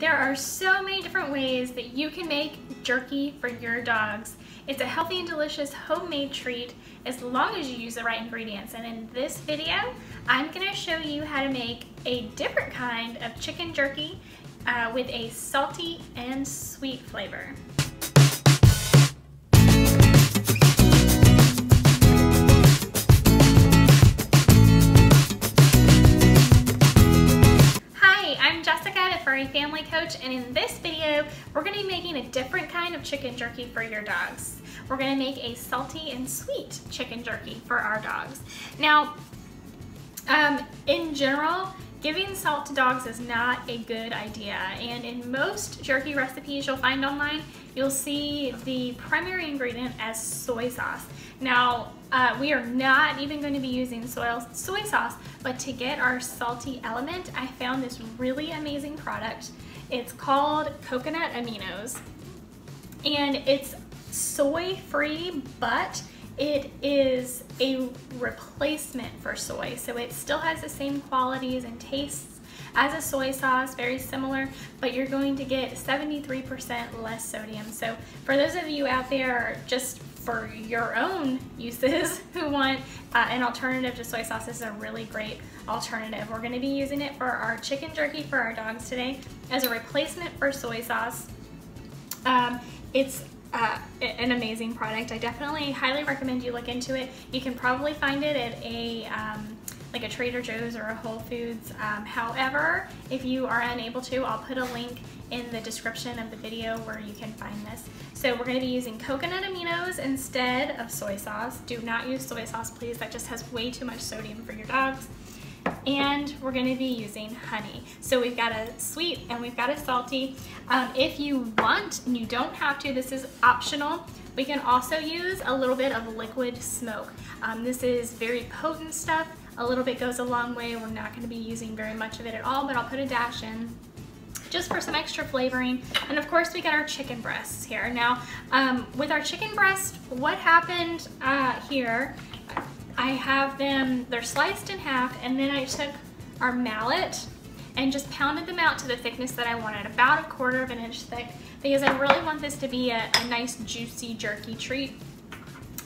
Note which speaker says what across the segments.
Speaker 1: There are so many different ways that you can make jerky for your dogs. It's a healthy and delicious homemade treat as long as you use the right ingredients. And in this video, I'm gonna show you how to make a different kind of chicken jerky uh, with a salty and sweet flavor. Of chicken jerky for your dogs. We're to make a salty and sweet chicken jerky for our dogs. Now um, in general giving salt to dogs is not a good idea and in most jerky recipes you'll find online you'll see the primary ingredient as soy sauce. Now, uh, we are not even going to be using soy sauce, but to get our salty element, I found this really amazing product. It's called Coconut Aminos, and it's soy-free, but it is a replacement for soy. So it still has the same qualities and tastes as a soy sauce, very similar, but you're going to get 73% less sodium. So for those of you out there just for your own uses who want uh, an alternative to soy sauce, this is a really great alternative. We're gonna be using it for our chicken jerky for our dogs today as a replacement for soy sauce. It's uh, an amazing product. I definitely highly recommend you look into it. You can probably find it at a um, like a Trader Joe's or a Whole Foods. Um, however, if you are unable to, I'll put a link in the description of the video where you can find this. So we're gonna be using coconut aminos instead of soy sauce. Do not use soy sauce, please. That just has way too much sodium for your dogs. And we're gonna be using honey. So we've got a sweet and we've got a salty. Um, if you want, and you don't have to, this is optional, we can also use a little bit of liquid smoke. Um, this is very potent stuff. A little bit goes a long way. We're not gonna be using very much of it at all, but I'll put a dash in just for some extra flavoring. And of course we got our chicken breasts here. Now, um, with our chicken breast, what happened uh, here, I have them, they're sliced in half, and then I took our mallet and just pounded them out to the thickness that I wanted, about a quarter of an inch thick, because I really want this to be a, a nice juicy jerky treat.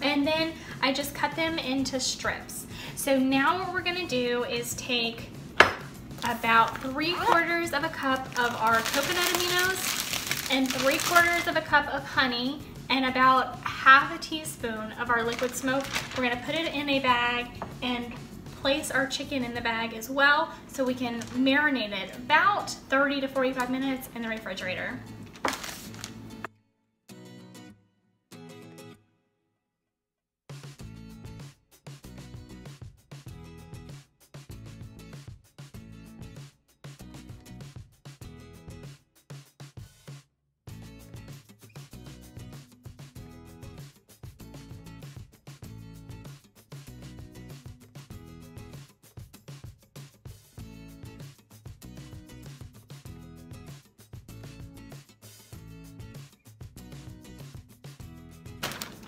Speaker 1: And then I just cut them into strips. So now what we're gonna do is take about three quarters of a cup of our coconut aminos and three quarters of a cup of honey and about half a teaspoon of our liquid smoke. We're gonna put it in a bag and place our chicken in the bag as well so we can marinate it about 30 to 45 minutes in the refrigerator.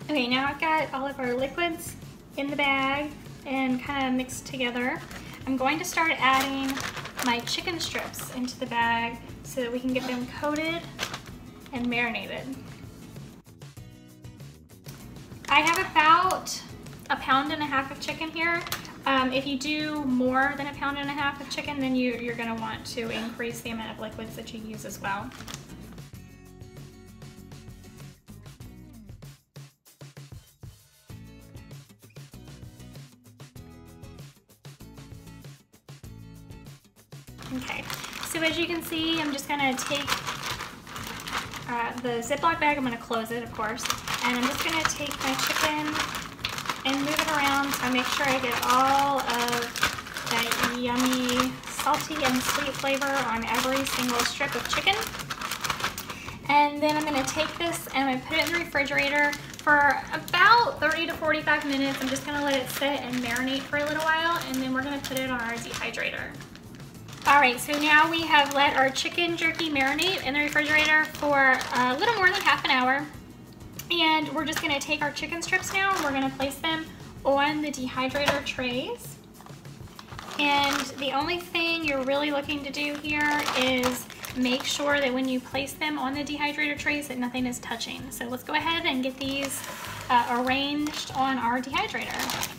Speaker 1: Okay, now I've got all of our liquids in the bag and kind of mixed together. I'm going to start adding my chicken strips into the bag so that we can get them coated and marinated. I have about a pound and a half of chicken here. Um, if you do more than a pound and a half of chicken, then you, you're gonna want to increase the amount of liquids that you use as well. Okay, so as you can see, I'm just gonna take uh, the Ziploc bag, I'm gonna close it, of course, and I'm just gonna take my chicken and move it around so I make sure I get all of that yummy salty and sweet flavor on every single strip of chicken. And then I'm gonna take this and I'm gonna put it in the refrigerator for about 30 to 45 minutes. I'm just gonna let it sit and marinate for a little while and then we're gonna put it on our dehydrator. All right, so now we have let our chicken jerky marinate in the refrigerator for a little more than half an hour. And we're just gonna take our chicken strips now and we're gonna place them on the dehydrator trays. And the only thing you're really looking to do here is make sure that when you place them on the dehydrator trays that nothing is touching. So let's go ahead and get these uh, arranged on our dehydrator.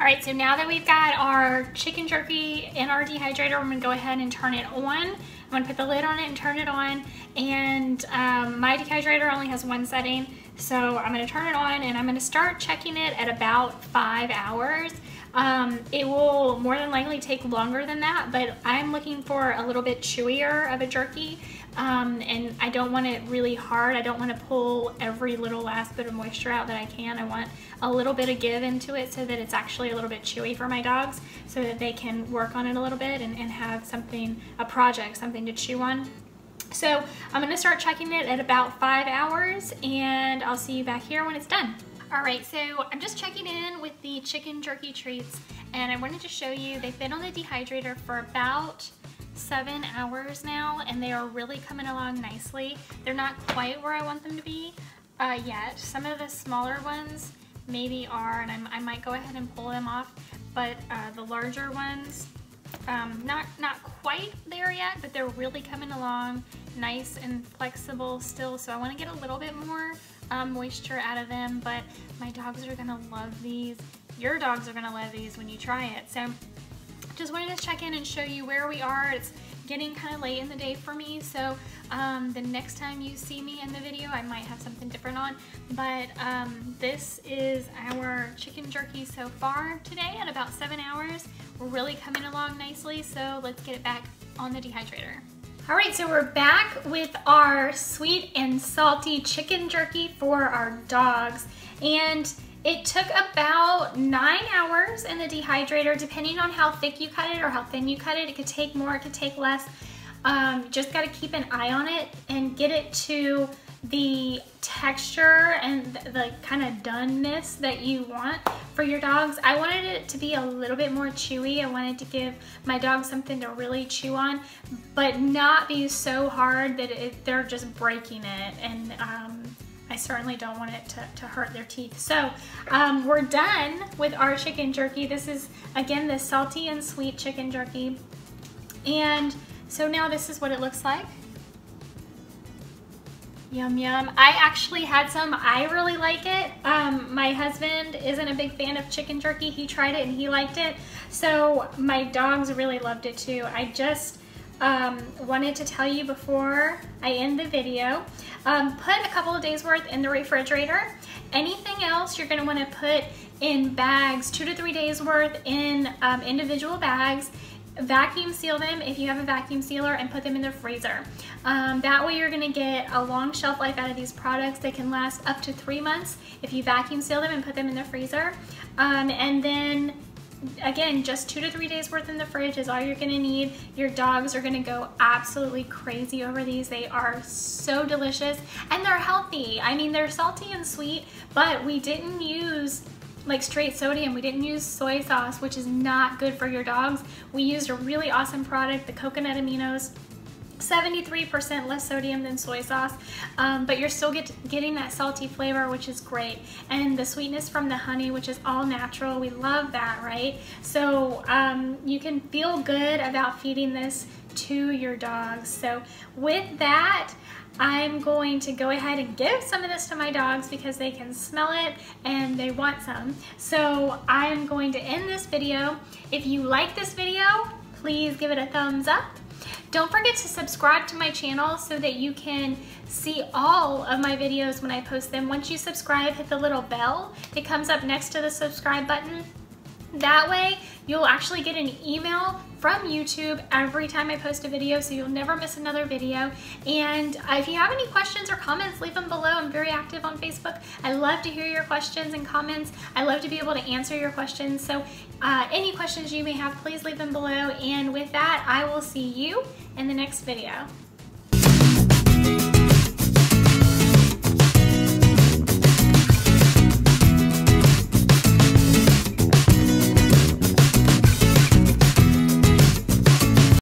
Speaker 1: All right, so now that we've got our chicken jerky in our dehydrator, I'm gonna go ahead and turn it on. I'm gonna put the lid on it and turn it on. And um, my dehydrator only has one setting, so I'm gonna turn it on and I'm gonna start checking it at about five hours. Um, it will more than likely take longer than that, but I'm looking for a little bit chewier of a jerky. Um, and I don't want it really hard. I don't want to pull every little last bit of moisture out that I can. I want a little bit of give into it so that it's actually a little bit chewy for my dogs so that they can work on it a little bit and, and have something, a project, something to chew on. So I'm going to start checking it at about five hours and I'll see you back here when it's done. All right, so I'm just checking in with the chicken jerky treats and I wanted to show you, they've been on the dehydrator for about seven hours now and they are really coming along nicely. They're not quite where I want them to be uh, yet. Some of the smaller ones maybe are and I'm, i might go ahead and pull them off, but uh, the larger ones, um, not, not quite there yet, but they're really coming along nice and flexible still. So I wanna get a little bit more moisture out of them, but my dogs are gonna love these. Your dogs are gonna love these when you try it. So just wanted to check in and show you where we are. It's getting kind of late in the day for me, so um, the next time you see me in the video, I might have something different on. But um, this is our chicken jerky so far today at about seven hours. We're really coming along nicely, so let's get it back on the dehydrator. All right, so we're back with our sweet and salty chicken jerky for our dogs. And it took about nine hours in the dehydrator, depending on how thick you cut it or how thin you cut it. It could take more, it could take less. Um, just gotta keep an eye on it and get it to the texture and the, the kind of doneness that you want for your dogs. I wanted it to be a little bit more chewy. I wanted to give my dog something to really chew on, but not be so hard that it, they're just breaking it. And um, I certainly don't want it to, to hurt their teeth. So um, we're done with our chicken jerky. This is, again, the salty and sweet chicken jerky. And so now this is what it looks like. Yum, yum. I actually had some. I really like it. Um, my husband isn't a big fan of chicken jerky. He tried it and he liked it. So my dogs really loved it too. I just um, wanted to tell you before I end the video. Um, put a couple of days worth in the refrigerator. Anything else you're gonna wanna put in bags, two to three days worth in um, individual bags vacuum seal them if you have a vacuum sealer and put them in the freezer. Um, that way you're gonna get a long shelf life out of these products. They can last up to three months if you vacuum seal them and put them in the freezer. Um, and then again, just two to three days worth in the fridge is all you're gonna need. Your dogs are gonna go absolutely crazy over these. They are so delicious and they're healthy. I mean, they're salty and sweet, but we didn't use like straight sodium. We didn't use soy sauce, which is not good for your dogs. We used a really awesome product, the coconut aminos. 73% less sodium than soy sauce, um, but you're still get, getting that salty flavor, which is great. And the sweetness from the honey, which is all natural. We love that, right? So um, you can feel good about feeding this to your dogs. So with that, I'm going to go ahead and give some of this to my dogs because they can smell it and they want some. So I'm going to end this video. If you like this video, please give it a thumbs up. Don't forget to subscribe to my channel so that you can see all of my videos when I post them. Once you subscribe, hit the little bell. It comes up next to the subscribe button. That way, you'll actually get an email from YouTube every time I post a video, so you'll never miss another video. And if you have any questions or comments, leave them below. I'm very active on Facebook. I love to hear your questions and comments. I love to be able to answer your questions. So uh, any questions you may have, please leave them below. And with that, I will see you in the next video.